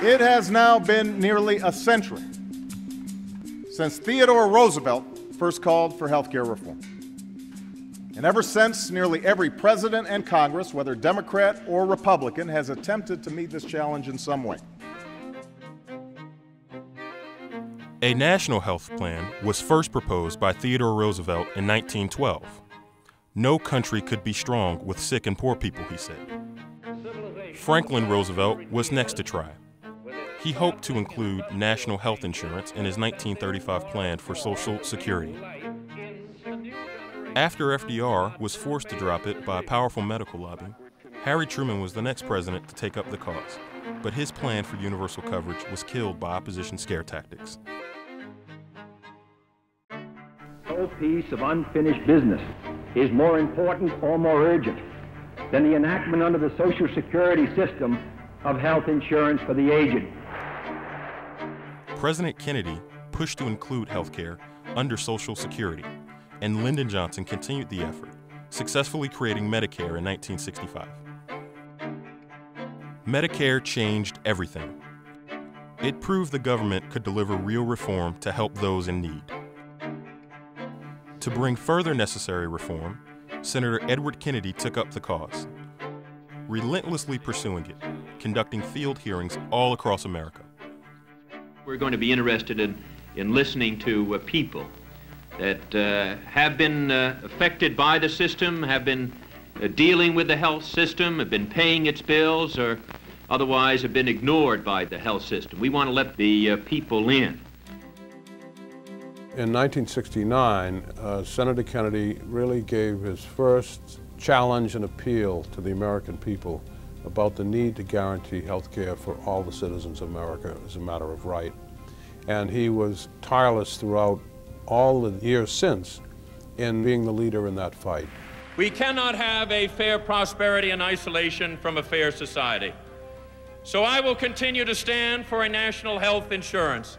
It has now been nearly a century since Theodore Roosevelt first called for health care reform. And ever since, nearly every president and Congress, whether Democrat or Republican, has attempted to meet this challenge in some way. A national health plan was first proposed by Theodore Roosevelt in 1912. No country could be strong with sick and poor people, he said. Franklin Roosevelt was next to try. He hoped to include national health insurance in his 1935 plan for Social Security. After FDR was forced to drop it by a powerful medical lobby, Harry Truman was the next president to take up the cause, but his plan for universal coverage was killed by opposition scare tactics. No piece of unfinished business is more important or more urgent than the enactment under the Social Security system of health insurance for the aged. President Kennedy pushed to include health care under Social Security, and Lyndon Johnson continued the effort, successfully creating Medicare in 1965. Medicare changed everything. It proved the government could deliver real reform to help those in need. To bring further necessary reform, Senator Edward Kennedy took up the cause, relentlessly pursuing it, conducting field hearings all across America. We're going to be interested in, in listening to uh, people that uh, have been uh, affected by the system, have been uh, dealing with the health system, have been paying its bills, or otherwise have been ignored by the health system. We want to let the uh, people in. In 1969, uh, Senator Kennedy really gave his first challenge and appeal to the American people about the need to guarantee health care for all the citizens of America as a matter of right. And he was tireless throughout all the years since in being the leader in that fight. We cannot have a fair prosperity in isolation from a fair society. So I will continue to stand for a national health insurance.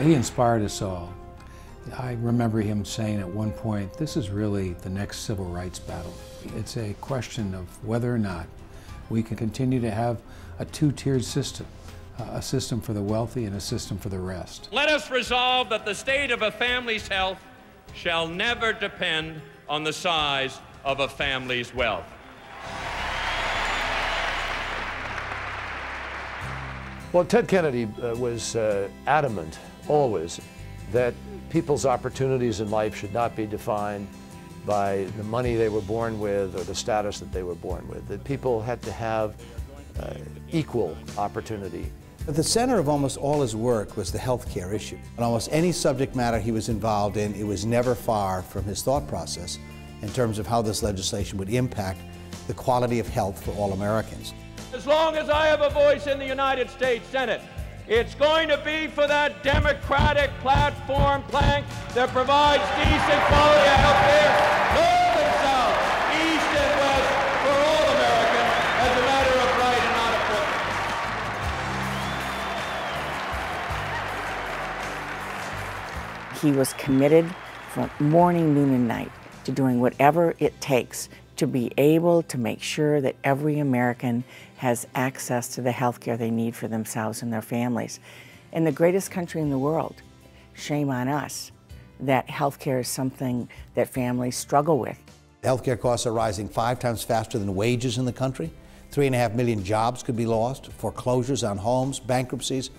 He inspired us all. I remember him saying at one point, this is really the next civil rights battle. It's a question of whether or not we can continue to have a two-tiered system, a system for the wealthy and a system for the rest. Let us resolve that the state of a family's health shall never depend on the size of a family's wealth. Well, Ted Kennedy uh, was uh, adamant, always, that people's opportunities in life should not be defined by the money they were born with or the status that they were born with, that people had to have uh, equal opportunity. At the center of almost all his work was the health care issue. On almost any subject matter he was involved in, it was never far from his thought process in terms of how this legislation would impact the quality of health for all Americans. As long as I have a voice in the United States Senate, it's going to be for that Democratic platform plank that provides decent quality health care, north and south, east and west, for all Americans as a matter of right and not of He was committed from morning, noon, and night to doing whatever it takes to be able to make sure that every American has access to the health care they need for themselves and their families. In the greatest country in the world, shame on us that health care is something that families struggle with. Healthcare costs are rising five times faster than wages in the country. Three and a half million jobs could be lost, foreclosures on homes, bankruptcies.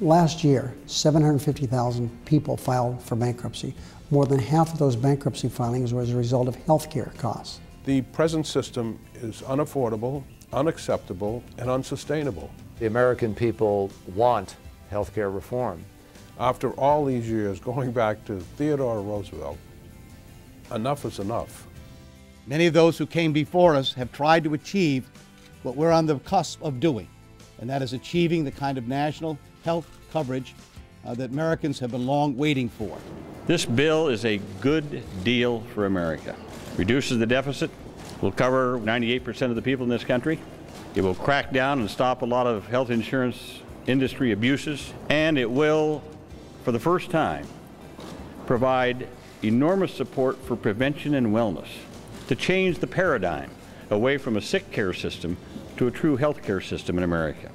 Last year, 750,000 people filed for bankruptcy. More than half of those bankruptcy filings were as a result of health care costs. The present system is unaffordable, unacceptable, and unsustainable. The American people want health care reform. After all these years, going back to Theodore Roosevelt, enough is enough. Many of those who came before us have tried to achieve what we're on the cusp of doing, and that is achieving the kind of national health coverage uh, that Americans have been long waiting for. This bill is a good deal for America. Reduces the deficit, will cover 98% of the people in this country. It will crack down and stop a lot of health insurance industry abuses, and it will, for the first time, provide enormous support for prevention and wellness to change the paradigm away from a sick care system to a true health care system in America.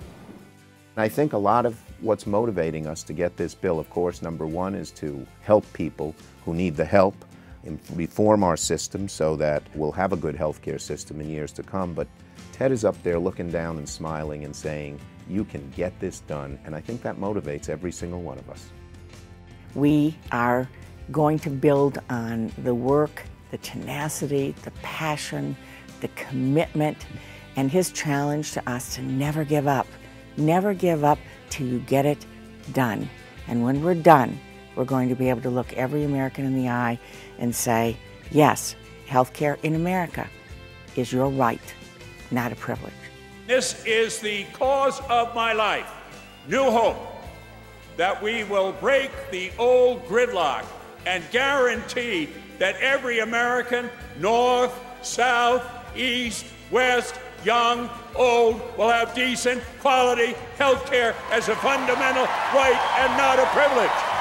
I think a lot of what's motivating us to get this bill, of course, number one is to help people who need the help and reform our system so that we'll have a good health care system in years to come. But Ted is up there looking down and smiling and saying, you can get this done. And I think that motivates every single one of us. We are going to build on the work, the tenacity, the passion, the commitment, and his challenge to us to never give up. Never give up till you get it done. And when we're done, we're going to be able to look every American in the eye and say, yes, healthcare in America is your right, not a privilege. This is the cause of my life. New hope that we will break the old gridlock and guarantee that every American, north, south, east, west, young, old, will have decent, quality health care as a fundamental right and not a privilege.